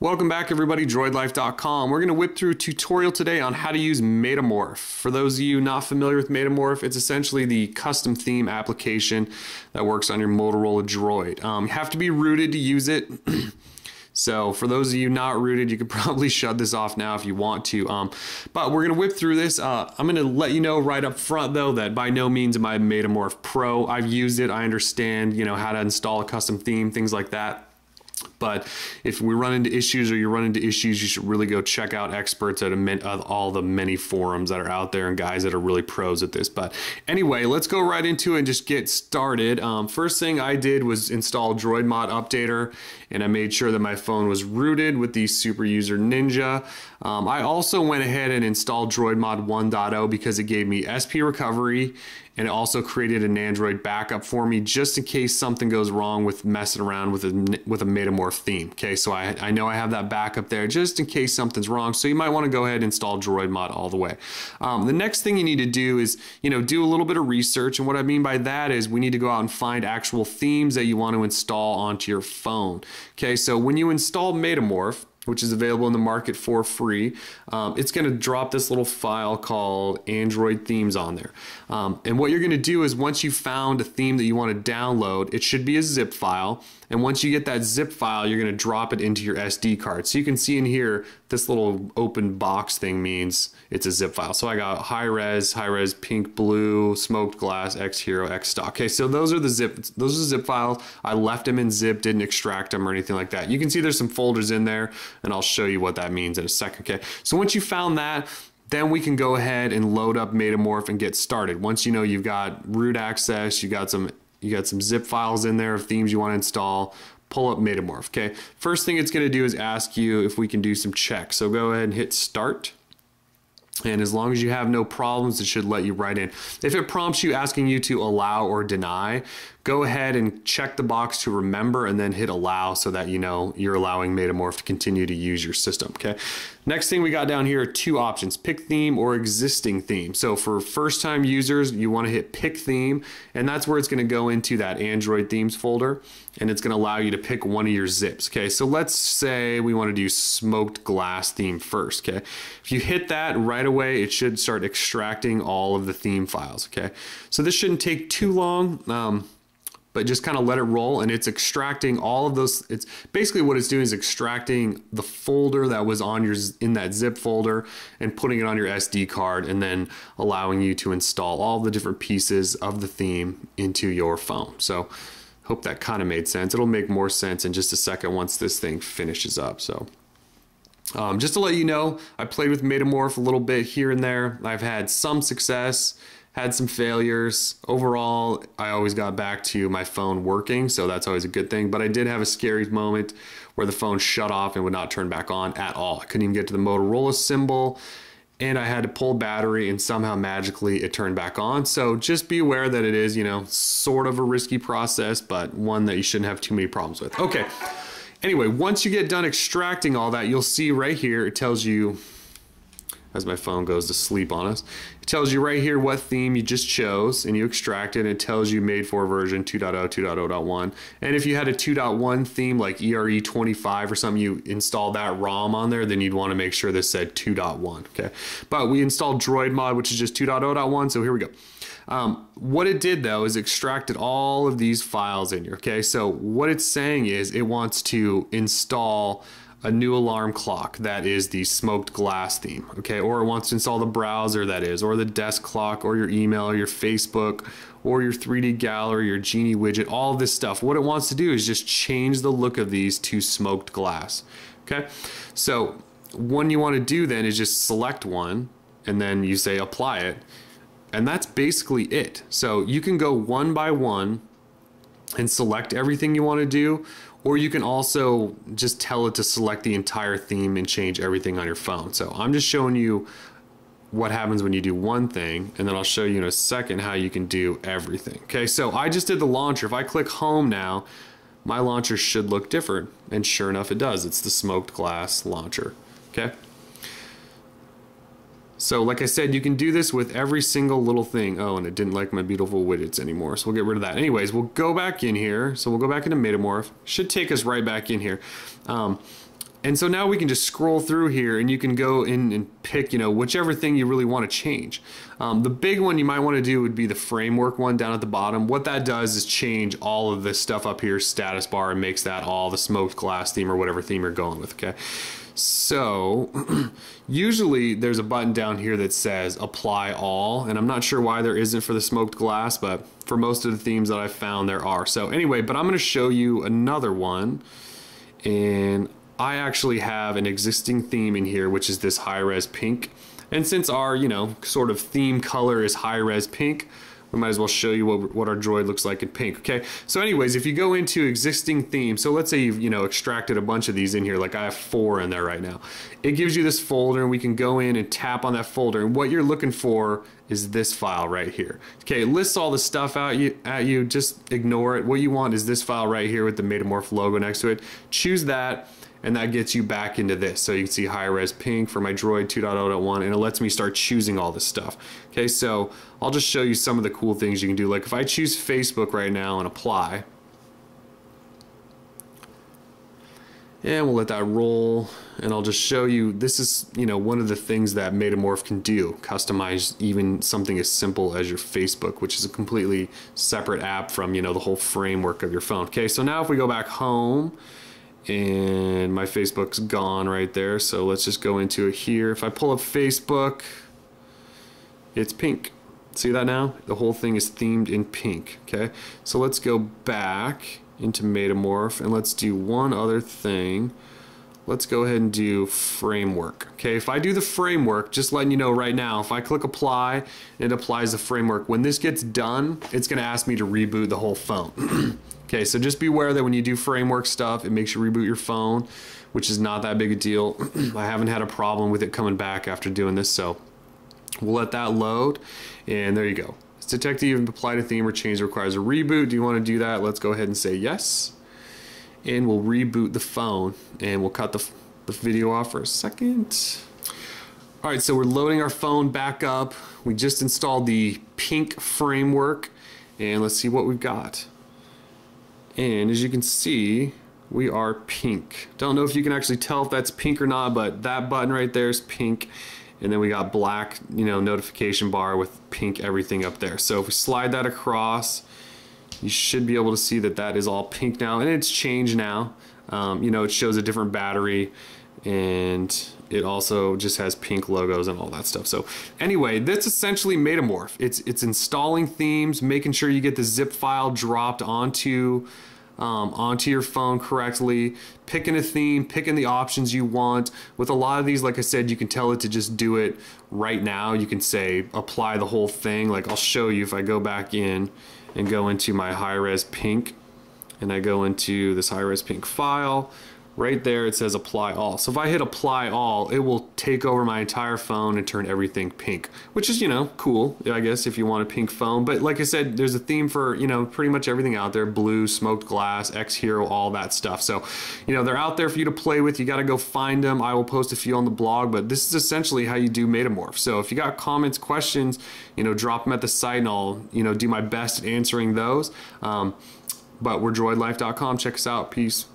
Welcome back everybody, droidlife.com. We're to whip through a tutorial today on how to use Metamorph. For those of you not familiar with Metamorph, it's essentially the custom theme application that works on your Motorola Droid. Um, you have to be rooted to use it. So for those of you not rooted, you can probably shut this off now if you want to. Um, but we're gonna whip through this. Uh, I'm gonna let you know right up front though that by no means am I Metamorph Pro. I've used it. I understand, you know, how to install a custom theme, things like that. But if we run into issues or you run into issues, you should really go check out experts at a, all the many forums that are out there and guys that are really pros at this. But anyway, let's go right into it and just get started. Um, first thing I did was install Droid Mod Updater and I made sure that my phone was rooted with the Super User Ninja. Um, I also went ahead and installed Droid Mod 1.0 because it gave me SP recovery and it also created an Android backup for me just in case something goes wrong with messing around with a with a Metamorph theme. Okay, so I, I know I have that backup there just in case something's wrong. So you might want to go ahead and install Droid Mod all the way. Um, the next thing you need to do is you know do a little bit of research, and what I mean by that is we need to go out and find actual themes that you want to install onto your phone. Okay, so when you install Metamorph which is available in the market for free. Um, it's going to drop this little file called Android themes on there. Um, and what you're going to do is once you found a theme that you want to download, it should be a zip file. And once you get that zip file, you're going to drop it into your SD card. So you can see in here, this little open box thing means it's a zip file. So I got high res, high res, pink, blue, smoked glass, X hero, X stock. Okay, so those are the zip, those are the zip files. I left them in zip, didn't extract them or anything like that. You can see there's some folders in there and I'll show you what that means in a second. Okay, so once you found that, then we can go ahead and load up Metamorph and get started. Once you know you've got root access, you got some you got some zip files in there of themes you want to install. Pull up Metamorph. Okay. First thing it's going to do is ask you if we can do some checks. So go ahead and hit start. And as long as you have no problems, it should let you right in. If it prompts you asking you to allow or deny, go ahead and check the box to remember and then hit allow so that you know you're allowing Metamorph to continue to use your system, okay? Next thing we got down here are two options, pick theme or existing theme. So for first time users, you wanna hit pick theme and that's where it's gonna go into that Android themes folder and it's gonna allow you to pick one of your zips, okay? So let's say we wanna do smoked glass theme first, okay? If you hit that right away, it should start extracting all of the theme files, okay? So this shouldn't take too long. Um, but just kind of let it roll and it's extracting all of those it's basically what it's doing is extracting the folder that was on your in that zip folder and putting it on your SD card and then allowing you to install all the different pieces of the theme into your phone. So hope that kind of made sense. It'll make more sense in just a second once this thing finishes up so. Um, just to let you know, I played with Metamorph a little bit here and there. I've had some success had some failures. Overall, I always got back to my phone working, so that's always a good thing. But I did have a scary moment where the phone shut off and would not turn back on at all. I couldn't even get to the Motorola symbol and I had to pull battery and somehow magically it turned back on. So just be aware that it is, you know, sort of a risky process, but one that you shouldn't have too many problems with. Okay. Anyway, once you get done extracting all that, you'll see right here, it tells you as my phone goes to sleep on us. It tells you right here what theme you just chose and you extract it. And it tells you made for version 2.0, 2.0.1. And if you had a 2.1 theme like ERE25 or something, you installed that ROM on there, then you'd want to make sure this said 2.1. Okay. But we installed Droid Mod, which is just 2.0.1. So here we go. Um, what it did though is extracted all of these files in here. Okay. So what it's saying is it wants to install a new alarm clock that is the smoked glass theme, okay? Or it wants to install the browser that is, or the desk clock, or your email, or your Facebook, or your 3D gallery, your Genie widget, all this stuff. What it wants to do is just change the look of these to smoked glass, okay? So what you want to do then is just select one, and then you say apply it, and that's basically it. So you can go one by one and select everything you want to do, or you can also just tell it to select the entire theme and change everything on your phone. So I'm just showing you what happens when you do one thing and then I'll show you in a second how you can do everything. Okay, so I just did the launcher. If I click home now, my launcher should look different and sure enough it does. It's the smoked glass launcher. Okay. So like I said, you can do this with every single little thing. Oh, and it didn't like my beautiful widgets anymore. So we'll get rid of that. Anyways, we'll go back in here. So we'll go back into Metamorph. Should take us right back in here. Um, and so now we can just scroll through here and you can go in and pick, you know, whichever thing you really want to change. Um, the big one you might want to do would be the framework one down at the bottom. What that does is change all of this stuff up here, status bar, and makes that all the smoked glass theme or whatever theme you're going with, okay? So usually there's a button down here that says apply all, and I'm not sure why there isn't for the smoked glass, but for most of the themes that I've found there are. So anyway, but I'm gonna show you another one and I actually have an existing theme in here, which is this high res pink. And since our, you know, sort of theme color is high res pink, we might as well show you what, what our droid looks like in pink, okay? So anyways, if you go into existing themes, so let's say you've, you know, extracted a bunch of these in here, like I have four in there right now. It gives you this folder and we can go in and tap on that folder. And what you're looking for is this file right here. Okay, it lists all the stuff out you, at you, just ignore it. What you want is this file right here with the Metamorph logo next to it. Choose that and that gets you back into this. So you can see high res pink for my Droid 2.0.1 and it lets me start choosing all this stuff. Okay, so I'll just show you some of the cool things you can do. Like if I choose Facebook right now and apply, and we'll let that roll and I'll just show you this is you know one of the things that Metamorph can do customize even something as simple as your Facebook which is a completely separate app from you know the whole framework of your phone okay so now if we go back home and my Facebook's gone right there. So let's just go into it here. If I pull up Facebook, it's pink. See that now? The whole thing is themed in pink, okay? So let's go back into Metamorph and let's do one other thing. Let's go ahead and do framework. Okay, if I do the framework, just letting you know right now, if I click apply, it applies the framework. When this gets done, it's gonna ask me to reboot the whole phone. Okay, so just beware that when you do framework stuff, it makes you reboot your phone, which is not that big a deal. I haven't had a problem with it coming back after doing this, so we'll let that load, and there you go. It's detected you've applied a theme or change requires a reboot. Do you want to do that? Let's go ahead and say yes, and we'll reboot the phone, and we'll cut the, the video off for a second. All right, so we're loading our phone back up. We just installed the pink framework, and let's see what we've got. And as you can see, we are pink. Don't know if you can actually tell if that's pink or not, but that button right there is pink. And then we got black, you know, notification bar with pink everything up there. So if we slide that across, you should be able to see that that is all pink now. And it's changed now. Um, you know, it shows a different battery and it also just has pink logos and all that stuff. So anyway, that's essentially Metamorph. It's it's installing themes, making sure you get the zip file dropped onto um, onto your phone correctly, picking a theme, picking the options you want. With a lot of these, like I said, you can tell it to just do it right now. You can say apply the whole thing. Like I'll show you if I go back in and go into my high res pink and I go into this high res pink file right there it says apply all. So if I hit apply all, it will take over my entire phone and turn everything pink, which is, you know, cool, I guess, if you want a pink phone. But like I said, there's a theme for, you know, pretty much everything out there, blue, smoked glass, X Hero, all that stuff. So, you know, they're out there for you to play with. You got to go find them. I will post a few on the blog, but this is essentially how you do Metamorph. So if you got comments, questions, you know, drop them at the site and I'll, you know, do my best at answering those. Um, but we're droidlife.com. Check us out. Peace.